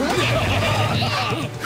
っ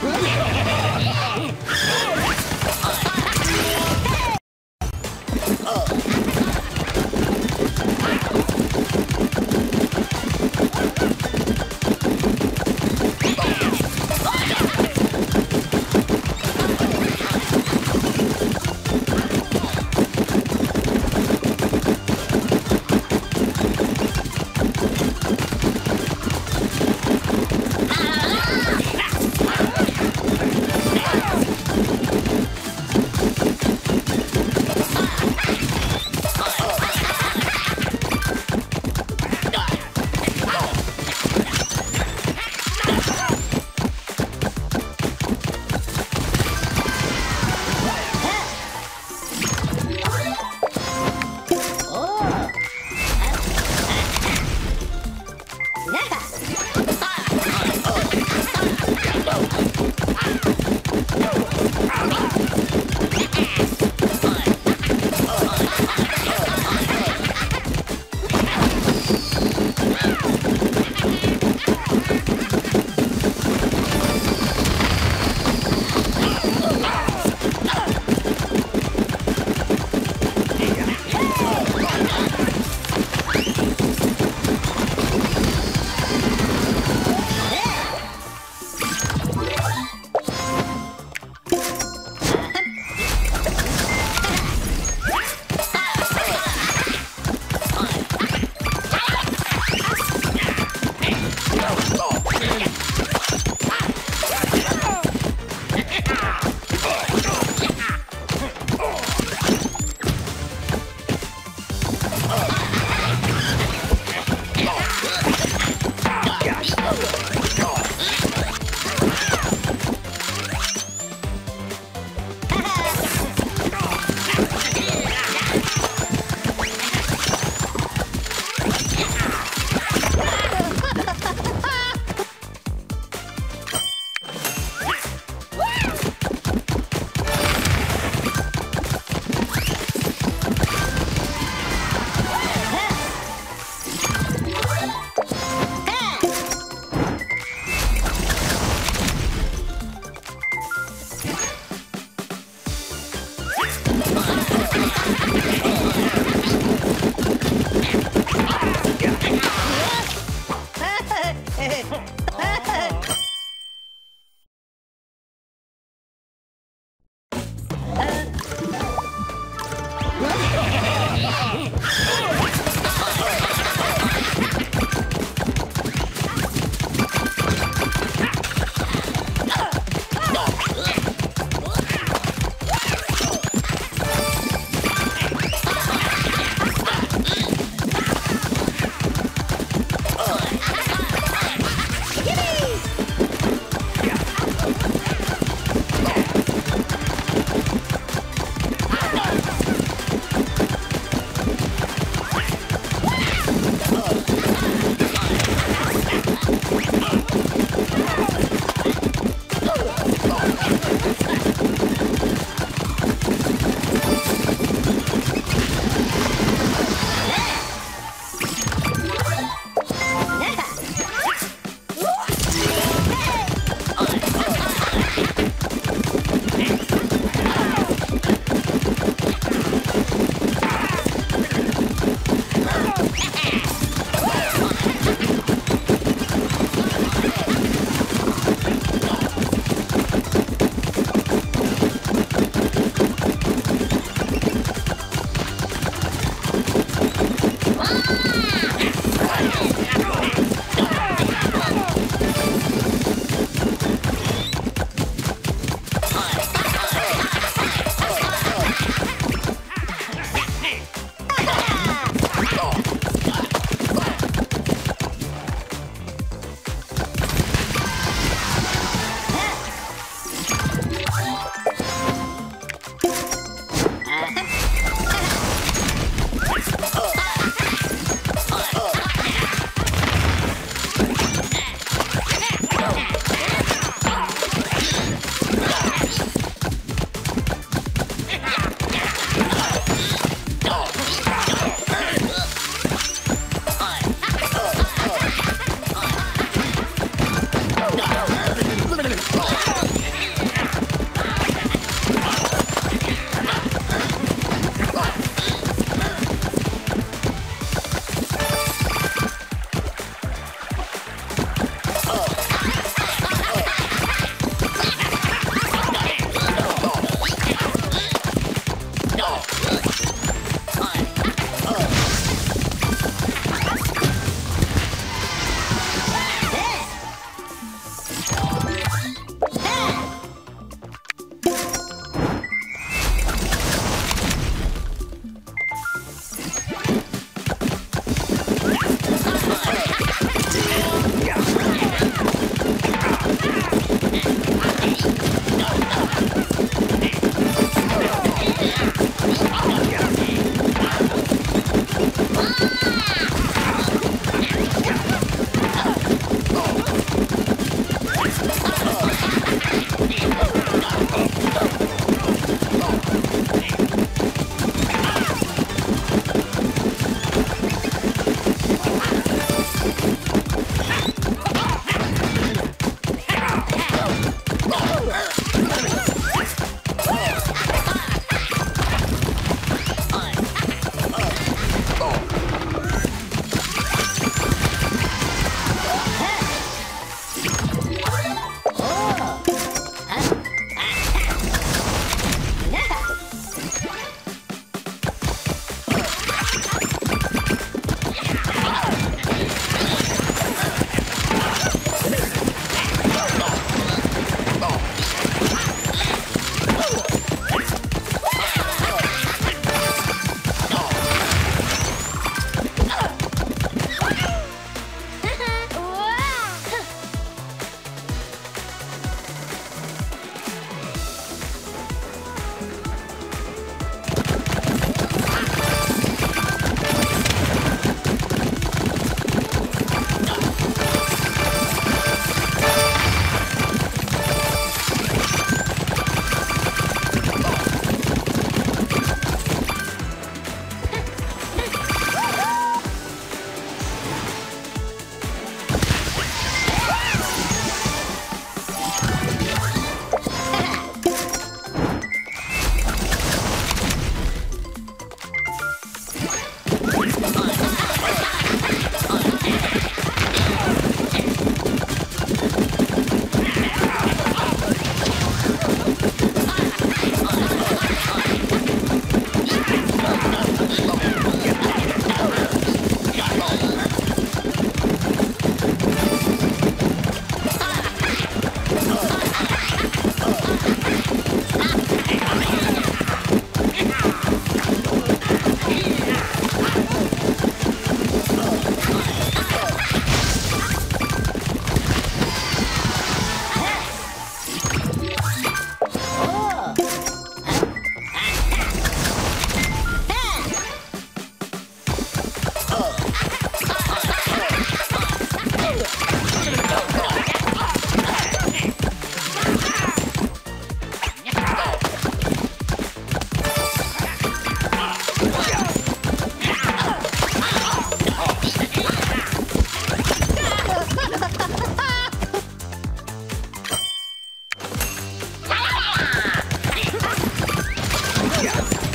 Ha ha ha ha!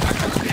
Okay.